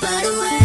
but away.